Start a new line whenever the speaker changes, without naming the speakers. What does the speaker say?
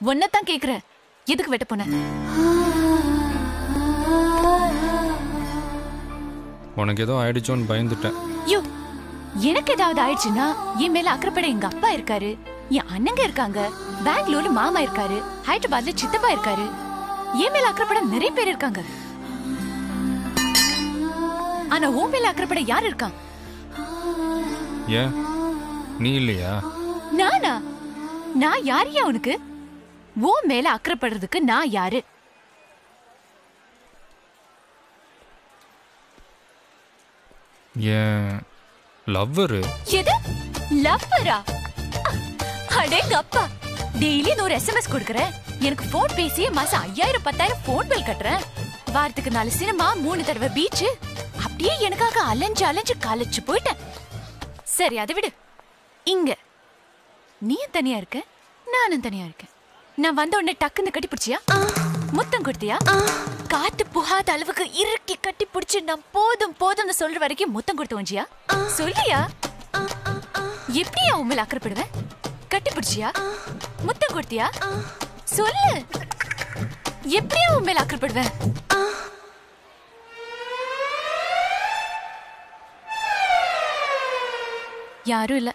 ஒன்னதான் கேக்குறேன். எதுக்கு வெட்ட போன?
உனக்கு ஏதோ ஆயிடுச்சோன்னு பயந்துட்டேன்.
யோ எனக்கு ஏதாவது ஆயிடுச்சுன்னா என் மேல அக்கறைப்பட எங்க அப்பா இருக்காரு என் அண்ணங்க இருக்காங்க பெங்களூர்ல மாமா இருக்காரு ஹைதராபாத்ல சித்தப்பா இருக்காரு. என் மேல அக்கறைப்பட நிறைய பேர் இருக்காங்க. ஆனா உன் மேல அக்கறைப்பட யார் இருக்கான்
ஏன்? நீ இல்லையா?
நானா? நான் யாரையா உனக்கு? உன் மேல அக்கறைப்படுறதுக்கு நான் யாரு?
ஏன் லவ்வரு
எது? லவ்வரா அடேங்க அப்பா டெய்லி நூறு எஸ்எம்எஸ் கொடுக்கறேன் எனக்கு போன் பேசியே மாசம் ஐயாயிரம் பத்தாயிரம் போன் பில் கட்டுறேன். வாரத்துக்கு நாலு சினிமா மூணு தடவை பீச் அப்படியே எனக்காக அலைஞ்சு அலைஞ்சு கலைச்சு போயிட்டேன். சரி அதை விடு. இங்க. நீயும் தனியா இருக்க நானும் தனியா இருக்கேன். நான் வந்த உடனே டக்குன்னு கட்டி பிடிச்சியா? முத்தம் கொடுத்தியா? காத்து புகாத அளவுக்கு இறுக்கி கட்டி பிடிச்சு நான் போதும் போதும்னு சொல்ற வரைக்கும் முத்தம் கொடுத்து வஞ்சியா? சொல்லியா? எப்படியா உன் மேல அக்கறைப்படுவேன் கட்டி பிடிச்சியா? முத்தம் கொடுத்தியா? சொல்லு. எப்படியா உன் மேல அக்கறைப்படுவேன் யாரும் இல்ல.